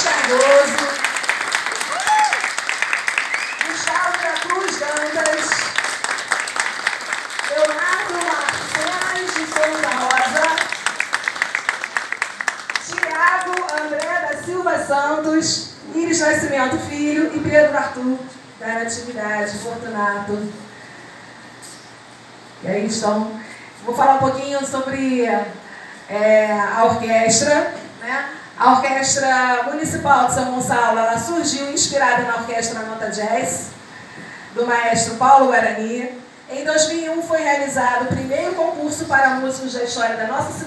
Cardoso, Gustavo da Cruz Dantas, Leonardo Marcenas de Souza Rosa, Tiago André da Silva Santos, Iris Nascimento Filho e Pedro Arthur da Natividade Fortunato. E aí estão. Vou falar um pouquinho sobre é, a orquestra. Né? A Orquestra Municipal de São Gonçalo ela surgiu inspirada na Orquestra Nota Jazz, do maestro Paulo Guarani. Em 2001 foi realizado o primeiro concurso para músicos da história da nossa cidade.